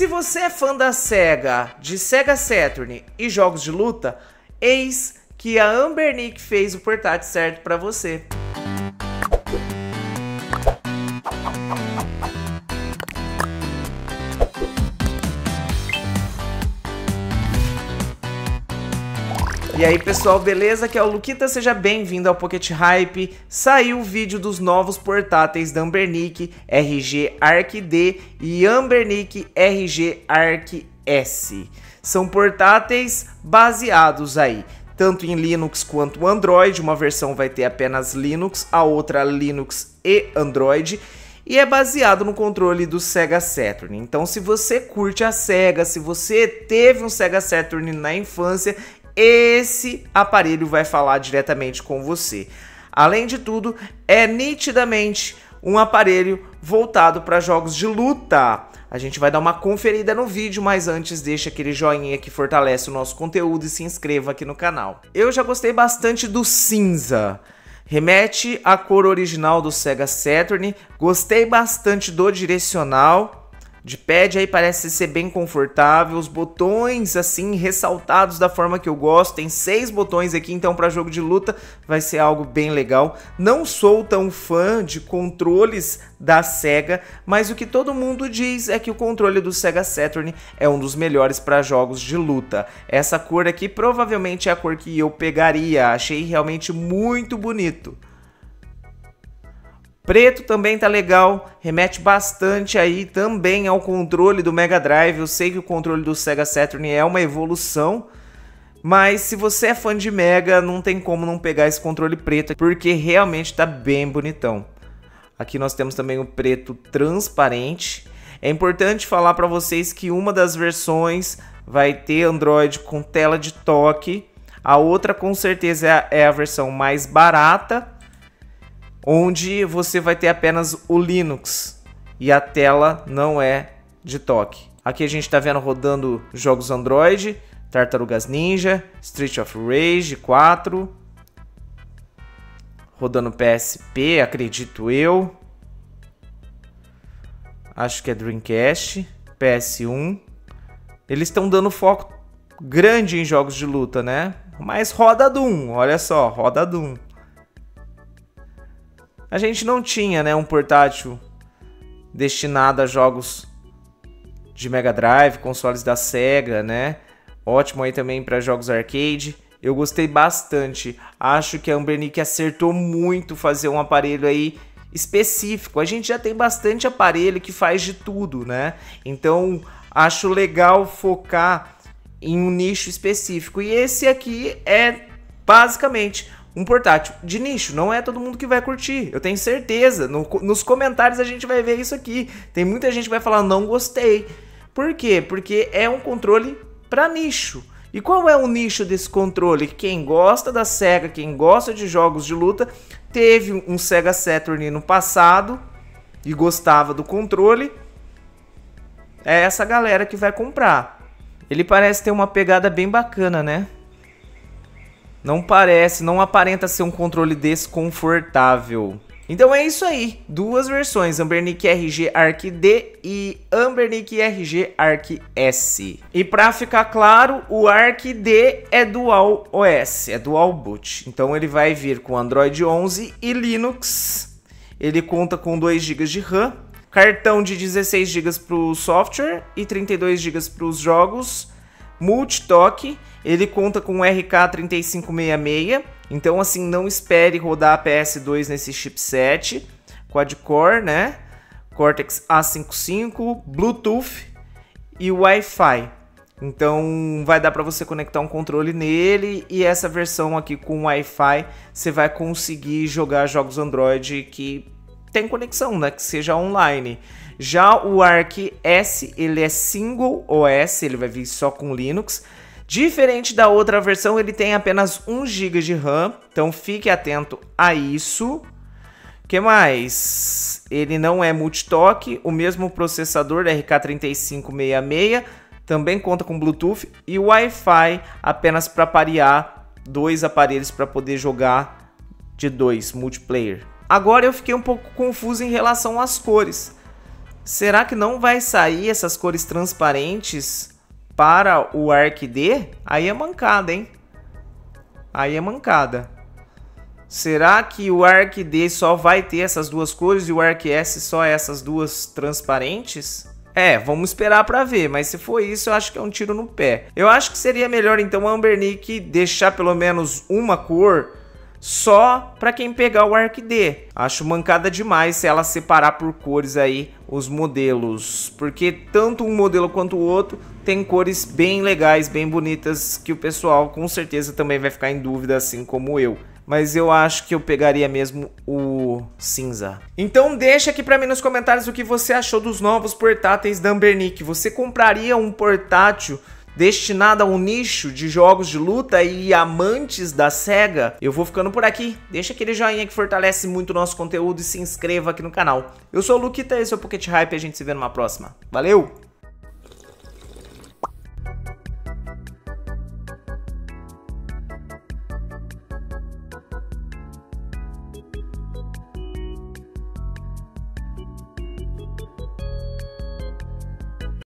Se você é fã da SEGA, de SEGA Saturn e jogos de luta, eis que a Ambernick fez o portátil certo para você. E aí pessoal, beleza? Aqui é o Luquita, seja bem-vindo ao Pocket Hype. Saiu o vídeo dos novos portáteis da Ambernic RG Arc D e Ambernic RG Arc S. São portáteis baseados aí tanto em Linux quanto Android. Uma versão vai ter apenas Linux, a outra Linux e Android. E é baseado no controle do Sega Saturn. Então, se você curte a Sega, se você teve um Sega Saturn na infância esse aparelho vai falar diretamente com você. Além de tudo, é nitidamente um aparelho voltado para jogos de luta. A gente vai dar uma conferida no vídeo, mas antes deixa aquele joinha que fortalece o nosso conteúdo e se inscreva aqui no canal. Eu já gostei bastante do cinza. Remete à cor original do Sega Saturn. Gostei bastante do direcional de pad aí parece ser bem confortável, os botões assim ressaltados da forma que eu gosto, tem seis botões aqui, então para jogo de luta vai ser algo bem legal. Não sou tão fã de controles da Sega, mas o que todo mundo diz é que o controle do Sega Saturn é um dos melhores para jogos de luta. Essa cor aqui provavelmente é a cor que eu pegaria, achei realmente muito bonito. Preto também tá legal, remete bastante aí também ao controle do Mega Drive. Eu sei que o controle do Sega Saturn é uma evolução, mas se você é fã de Mega, não tem como não pegar esse controle preto, porque realmente tá bem bonitão. Aqui nós temos também o preto transparente. É importante falar para vocês que uma das versões vai ter Android com tela de toque, a outra com certeza é a, é a versão mais barata onde você vai ter apenas o Linux e a tela não é de toque. Aqui a gente está vendo rodando jogos Android, Tartarugas Ninja, Street of Rage 4, rodando PSP, acredito eu. Acho que é Dreamcast, PS1. Eles estão dando foco grande em jogos de luta, né? Mas roda Doom, olha só, roda Doom. A gente não tinha, né, um portátil destinado a jogos de Mega Drive, consoles da Sega, né? Ótimo aí também para jogos arcade. Eu gostei bastante. Acho que a Ambernic acertou muito fazer um aparelho aí específico. A gente já tem bastante aparelho que faz de tudo, né? Então, acho legal focar em um nicho específico. E esse aqui é basicamente um portátil de nicho. Não é todo mundo que vai curtir. Eu tenho certeza. No, nos comentários a gente vai ver isso aqui. Tem muita gente que vai falar não gostei. Por quê? Porque é um controle para nicho. E qual é o nicho desse controle? Quem gosta da Sega, quem gosta de jogos de luta, teve um Sega Saturn no passado e gostava do controle. É essa galera que vai comprar. Ele parece ter uma pegada bem bacana, né? Não parece, não aparenta ser um controle desconfortável. Então é isso aí, duas versões, Ambernic RG Arc D e Ambernic RG Arc S. E para ficar claro, o Arc D é Dual OS, é Dual Boot. Então ele vai vir com Android 11 e Linux. Ele conta com 2 GB de RAM, cartão de 16 GB para o software e 32 GB para os jogos, multi-toque ele conta com um RK3566, então assim, não espere rodar PS2 nesse chipset. Quad-core, né? Cortex A55, Bluetooth e Wi-Fi. Então vai dar para você conectar um controle nele e essa versão aqui com Wi-Fi você vai conseguir jogar jogos Android que tem conexão, né? Que seja online. Já o Arc S ele é single OS, ele vai vir só com Linux. Diferente da outra versão, ele tem apenas 1 GB de RAM, então fique atento a isso. que mais? Ele não é multitoque, o mesmo processador RK3566 também conta com Bluetooth e Wi-Fi apenas para parear dois aparelhos para poder jogar de dois multiplayer. Agora eu fiquei um pouco confuso em relação às cores. Será que não vai sair essas cores transparentes para o Arc D? Aí é mancada, hein? Aí é mancada. Será que o Arc D só vai ter essas duas cores e o Arc S só essas duas transparentes? É, vamos esperar para ver, mas se for isso, eu acho que é um tiro no pé. Eu acho que seria melhor então a Ambernick deixar pelo menos uma cor só para quem pegar o Arc D. Acho mancada demais se ela separar por cores aí os modelos, porque tanto um modelo quanto o outro tem cores bem legais, bem bonitas que o pessoal com certeza também vai ficar em dúvida assim como eu. Mas eu acho que eu pegaria mesmo o cinza. Então deixa aqui para mim nos comentários o que você achou dos novos portáteis da Ambernic. Você compraria um portátil destinada a um nicho de jogos de luta e amantes da SEGA, eu vou ficando por aqui. Deixa aquele joinha que fortalece muito o nosso conteúdo e se inscreva aqui no canal. Eu sou o Luquita, esse é o Pocket Hype e a gente se vê numa próxima. Valeu!